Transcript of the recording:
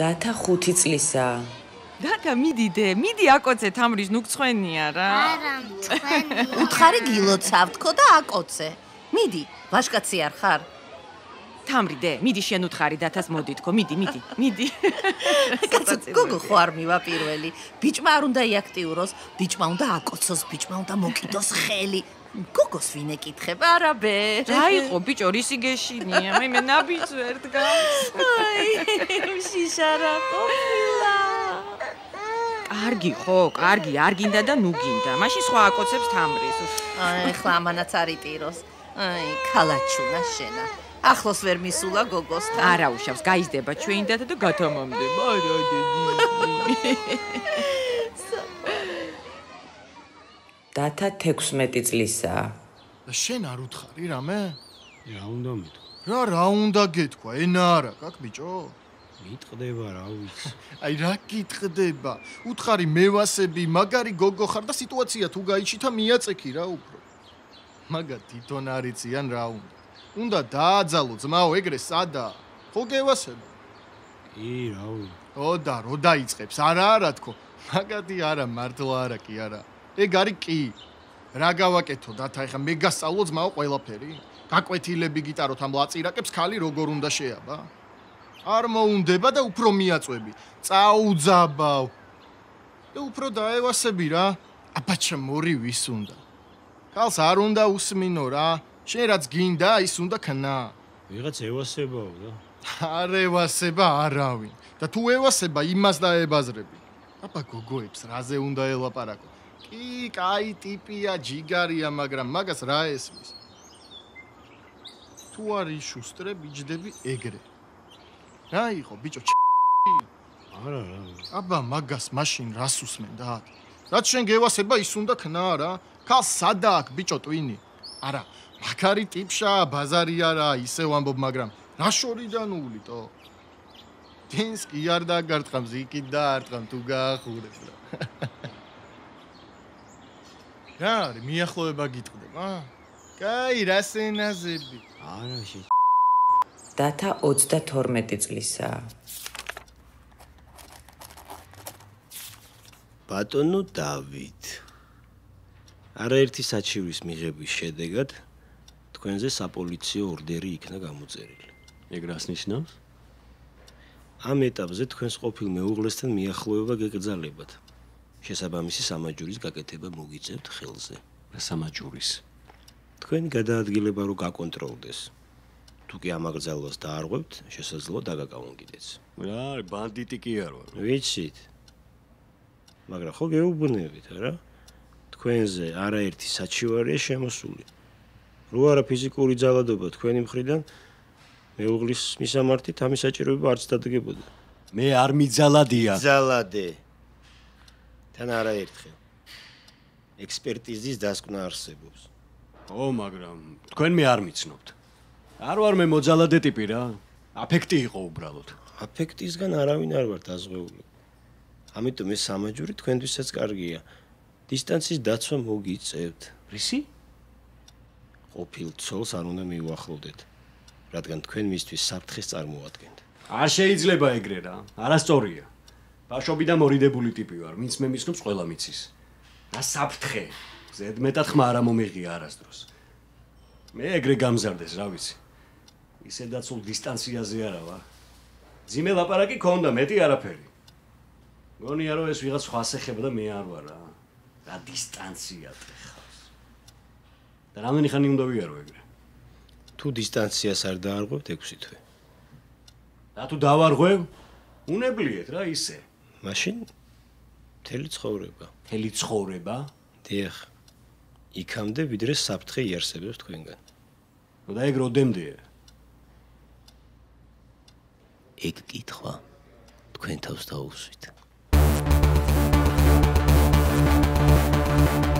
დათა 5 წლისაა. დათა მიდიდე, მიდი აკოცე თამრის ნუგცხვენია რა. არა, თქვენი. უთხარი გილოცავთქო და აკოცე. მიდი, ვაშკაცი არ ხარ? თამრი დე, მიდი შენ უთხარი დათას მოდი თქო, მიდი, მიდი, მიდი. კაცო, გოგო ხო არ მივა პირველი. ბიჭმა არ უნდა იაქტიუროს, ბიჭმა უნდა აკოცოს, ბიჭმა უნდა მოკიდოს ხელი. გოგოს ვინ ეკითხება, არა ბე. დაიყო ბიჭო, რისი გეშინია? მე მე ნაბიჯ ვერ დგავს. აი, შიშარა ყოფილა. კარგი ხო, კარგი, არ გინდა და ნუ გინდა. მაშინ სხვა აკოცებს თამრის. აი, ხლა ამანაც არიტიროს. აი, ქალაჩუნა შენა. ახლოს ვერ მისულა გოგოსთან. არა უშავს, გაიზდება ჩვენი დათა და გათამამდება. არა დედი. დათა 16 წლისაა. და შენ არ უთხარი რამე? რა უნდა მეთქვა? რა რა უნდა გეთქვა? ენა არა, კაკ ბიჭო? მიტყდება რა ვიცი. აი რა გიტყდება? უთხარი მევასები, მაგარი გოგო ხარ და სიტუაცია თუ გაიჩითა მიაწექი რა უფრო. მაგა თვითონ არიციან რა უნდა. უნდა დააძალო ძმაო ეგრე სადა? ხო გევასება? კი, რა ვიცი. ო და რო დაიწყებს, არა არა თქო. მაგადი არა, მართლა არა კი არა. ეგ არის კი. რა გავაკეთო დათა ეხა მე გასწავლო ძმაო ყველაფერი? გაკვეთილები გიტაროთ ამ ლაწირაკებს ხალი როგორ უნდა შეაბა? არ მოუნდება და უფრო მიაწვევი. წაუძაბავ. და უფრო დაევასები რა. აბაჩა მორი ვის უნდა? ხალს არ უნდა უსმინო რა. შენ რაც გინდა, ის უნდა ქნა. ვიღაც ევასებაო და არ ევასება არავინ. და თუ ევასება, იმას დაებაზრები. აბა გოგოებს რაზე უნდა ელაპარაკო? კი, კაი ტიპია, ჯიგარია, მაგრამ მაგას რა ესმის? თუ არის შუსტრე, ბიჭდები ეგრე. რა იყო, ბიჭო? არა რა. აბა მაგას მაშინ რას უსმენ და? რაც შენ გევასება, ის უნდა ქნა რა. ქალ სადა აქ, ბიჭო, ტვინი? არა, მაგარი ტიპშა, ბაზარი არა, ისე ვამბობ, მაგრამ რა შორიდან უვლიტო? თენს კი არ დაგარტყამს, იქით დაარტყამ თუ გაახურებ რა. რა არის, მიახლოება გიტყდება? კაი, რა სენაზები? არა შე. დათა 32 წლისაა. ბატონო დავით. არაერთი საჩივრის მიღების შედეგად თქვენზე საპოლიციო ორდერი იქნა გამოწერილი. ეგ რას ნიშნავს? ამ ეტაპზე თქვენს ყოფილ მეუღლესთან მიახლოება გეკრძალებათ. შესაბამისი სამაჯურის გაკეთება მოგიწევთ ხელზე. სამაჯურის? თქვენი გადაადგილება რო გაკონტროლდეს. თუ კი ამაგრძელოს დაარღვევთ, შესაძლოა დაგაკავონ კიდეც. რა არის ბანდიტი კი არ ვარ. ვიცით. მაგრამ ხო გეუბნებით, რა? თქვენზე არაერთი საჩივარია შემოსული. რო არა ფიზიკური ძალადობა თქვენი მხრიდან მეუღლის მისამართით ამის საჭიროება არც დადგებოდა. მე არ მიძალადია. ძალადე. თან არაერთხელ. ექსპერტიზის დასკვნა არსებობს. ო, მაგრამ თქვენ მე არ მიცნობთ. არ ვარ მე მოძალადე ტიპი რა. აფექტი იყო უბრალოდ. აფექტისგან არავინ არ ვარ დაზღვეული. ამიტომ ეს სამაჯური თქვენთვისაც კარგია. დისტანციის დაცვა მოგიწევთ. რისი? ყოფილ ცოლს არ უნდა მიუახლოვდეთ, რადგან თქვენ მისთვის საფრთხეს წარმოადგენთ. არ შეიძლება ეგრე რა. არასწორია. ბაშობი და მორიდებული ტიპი ვარ, ვინც მე მისნობს ყველა მიცის. რა საფრთხე? ზედმეტად ხმა არ მომიღია არასდროს. მე ეგრე გამზარდეს, რა ვიცი. ისე დაცულ დისტანციაზე არა ვარ. ძიმე ლაპარაკი ქონდა, მეტი არაფერი. გონია რომ ეს ვიღაც სხვა ახება და მე არ ვარ რა. რა დისტანცია ტრეხავს. და რამდენი ხანი უნდა ვიარო ეგრე? თუ დისტანციას არ დაარღვევთ 6 თვე. და თუ დავარღვევ, უნებლიეთ რა ისე. მაშინ მთელი ცხოვრება. მთელი ცხოვრება? დიახ. იქამდე ვიდრე საფრთხე იარსებებს თქვენგან. ნუ და ეგ როდემდეა? ეგ კითხვა თქვენ თავს დაუსვით. Thank you.